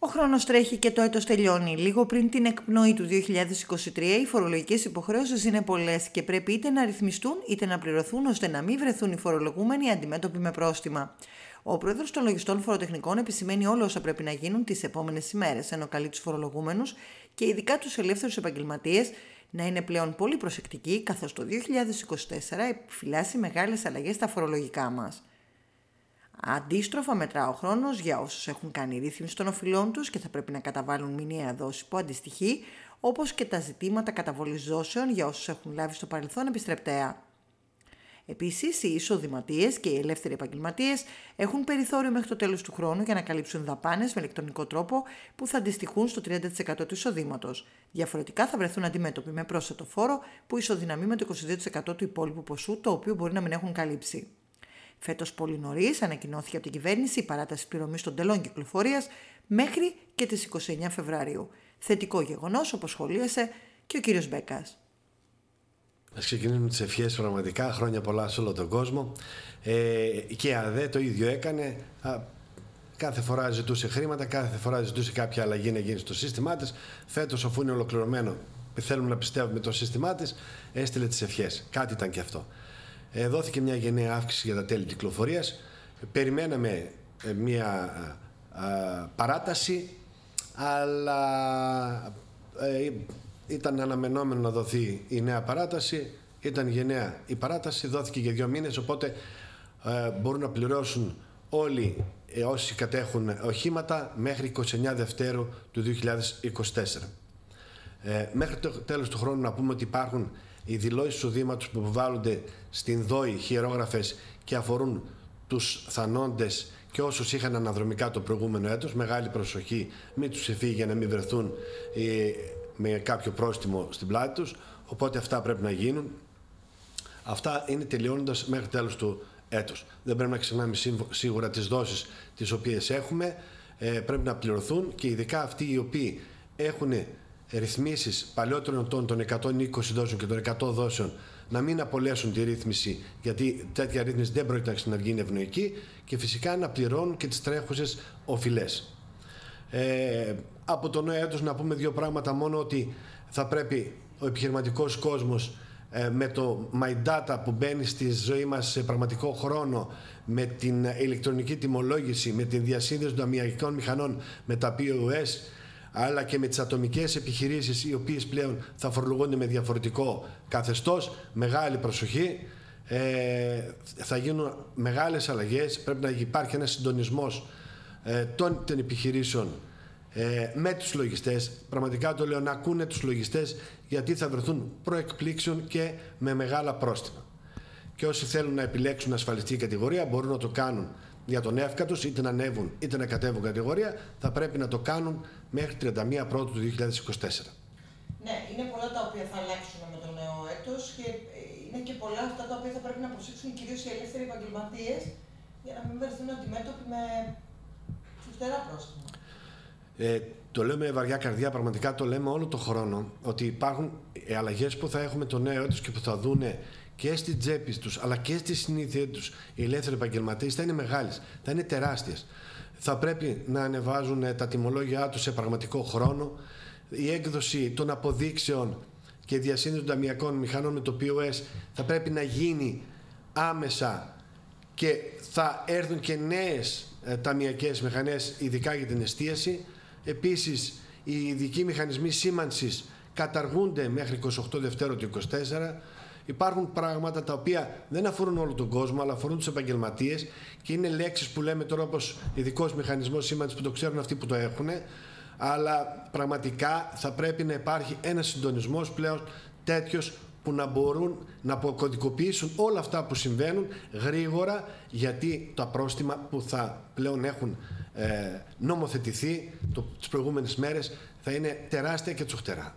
Ο χρόνος τρέχει και το έτος τελειώνει. Λίγο πριν την εκπνοή του 2023, οι φορολογικές υποχρεώσεις είναι πολλές και πρέπει είτε να ρυθμιστούν είτε να πληρωθούν ώστε να μην βρεθούν οι φορολογούμενοι αντιμέτωποι με πρόστιμα. Ο πρόεδρος των Λογιστών Φοροτεχνικών επισημαίνει όλα όσα πρέπει να γίνουν τις επόμενες ημέρες, ενώ καλεί τους φορολογούμενους και ειδικά τους ελεύθερους επαγγελματίες να είναι πλέον πολύ προσεκτικοί, καθώς το 2024 επιφυλάσσει μεγάλες αλλαγές στα φορολογικά μας. Αντίστροφα, μετρά ο χρόνος για όσους έχουν κάνει ρύθμιση των οφειλών τους και θα πρέπει να καταβάλουν μηνιαία δόση που αντιστοιχεί, όπως και τα ζητήματα καταβολής δόσεων για όσους έχουν λάβει στο παρελθόν επιστρεπτέα. Επίσης, οι εισοδηματίες και οι ελεύθεροι επαγγελματίες έχουν περιθώριο μέχρι το τέλος του χρόνου για να καλύψουν δαπάνες με ηλεκτρονικό τρόπο που θα αντιστοιχούν στο 30% του εισοδήματος. Διαφορετικά θα βρεθούν αντιμέτωποι με πρόσθετο φόρο που ισοδυναμεί με το 22% του υπόλοιπου ποσού, το οποίο μπορεί να μην έχουν καλύψει. Φέτος, πολύ νωρίς, ανακοινώθηκε από την κυβέρνηση η παράταση πληρωμής των τελών κυκλοφορίας μέχρι και τις 29 Φεβρουαρίου. Θετικό γεγονός, όπως σχολίασε και ο κύριος Μπέκας. Α ξεκινήσουμε τις ευχές πραγματικά. Χρόνια πολλά σε όλο τον κόσμο. Ε, και η ΑΔΕ το ίδιο έκανε. κάθε φορά ζητούσε χρήματα, κάθε φορά ζητούσε κάποια αλλαγή να γίνει στο σύστημά της. Φέτος, αφού είναι ολοκληρωμένο, θέλουμε να πιστεύουμε το σύστημά της, έστειλε τις ευχές. Κάτι ήταν και αυτό. Ε, δόθηκε μια γενναία αύξηση για τα τέλη κυκλοφορίας. Περιμέναμε ε, μια παράταση, αλλά ε, ήταν αναμενόμενο να δοθεί η νέα παράταση. Ήταν γενναία η παράταση, δόθηκε για δύο μήνες, οπότε μπορούν να πληρώσουν όλοι όσοι κατέχουν οχήματα μέχρι 29 Δευτέρου του 2024. μέχρι το τέλος του χρόνου να πούμε ότι υπάρχουν οι δηλώσεις εισοδήματο που υποβάλλονται στην ΔΟΗ χειρόγραφες και αφορούν τους θανόντες και όσους είχαν αναδρομικά το προηγούμενο έτος. Μεγάλη προσοχή, μην τους εφύγει για να μην βρεθούν ε, με κάποιο πρόστιμο στην πλάτη τους. Οπότε αυτά πρέπει να γίνουν. Αυτά είναι τελειώνοντας μέχρι τέλος του έτους. Δεν πρέπει να ξεχνάμε σίγουρα τις δόσεις τις οποίες έχουμε. Ε, πρέπει να πληρωθούν και ειδικά αυτοί οι οποίοι έχουν ρυθμίσεις παλιότερων ετών των 120 δόσεων και των 100 δόσεων να μην απολέσουν τη ρύθμιση, γιατί τέτοια ρύθμιση δεν πρόκειται να βγει ευνοϊκή και φυσικά να πληρώνουν και τις τρέχουσες οφειλές. Ε, από το νέο έτος να πούμε δύο πράγματα μόνο ότι θα πρέπει ο επιχειρηματικός κόσμος ε, με το My Data που μπαίνει στη ζωή μας σε πραγματικό χρόνο με την ηλεκτρονική τιμολόγηση, με την διασύνδεση των αμυακικών μηχανών με τα POS αλλά και με τις ατομικές επιχειρήσεις οι οποίες πλέον θα φορολογούνται με διαφορετικό καθεστώς, μεγάλη προσοχή, ε, θα γίνουν μεγάλες αλλαγές, πρέπει να υπάρχει ένας συντονισμός ε, των, των επιχειρήσεων ε, με τους λογιστές, πραγματικά το λέω να ακούνε τους λογιστές γιατί θα βρεθούν προεκπλήξεων και με μεγάλα πρόστιμα. Και όσοι θέλουν να επιλέξουν ασφαλιστική κατηγορία μπορούν να το κάνουν για τον εύκα του, είτε να ανέβουν είτε να κατέβουν κατηγορία, θα πρέπει να το κάνουν μέχρι 31 Πρώτου του 2024. Ναι, είναι πολλά τα οποία θα αλλάξουν με το νέο έτος και ε, είναι και πολλά αυτά τα οποία θα πρέπει να προσέξουν κυρίως οι ελεύθεροι επαγγελματίες για να μην βρεθούν αντιμέτωποι με φουφτερά πρόστιμα. Ε, το λέμε με βαριά καρδιά, πραγματικά το λέμε όλο τον χρόνο, ότι υπάρχουν αλλαγές που θα έχουμε το νέο έτος και που θα δούνε και στην τσέπη τους αλλά και στη συνήθεια τους οι ελεύθεροι επαγγελματίες θα είναι μεγάλες, θα είναι τεράστιες. Θα πρέπει να ανεβάζουν τα τιμολόγια τους σε πραγματικό χρόνο. Η έκδοση των αποδείξεων και διασύνδεση των ταμιακών μηχανών με το POS θα πρέπει να γίνει άμεσα και θα έρθουν και νέες ε, ταμιακές μηχανές ειδικά για την εστίαση. Επίσης, οι ειδικοί μηχανισμοί σήμανσης καταργούνται μέχρι 28 Δευτέρου του 24 Υπάρχουν πράγματα τα οποία δεν αφορούν όλο τον κόσμο, αλλά αφορούν τους επαγγελματίες και είναι λέξεις που λέμε τώρα όπως ειδικός μηχανισμός σήμανσης που το ξέρουν αυτοί που το έχουν. Αλλά πραγματικά θα πρέπει να υπάρχει ένας συντονισμός πλέον τέτοιος που να μπορούν να αποκωδικοποιήσουν όλα αυτά που συμβαίνουν γρήγορα γιατί τα πρόστιμα που θα πλέον έχουν ε, νομοθετηθεί το, τις προηγούμενες μέρες θα είναι τεράστια και τσουχτερά.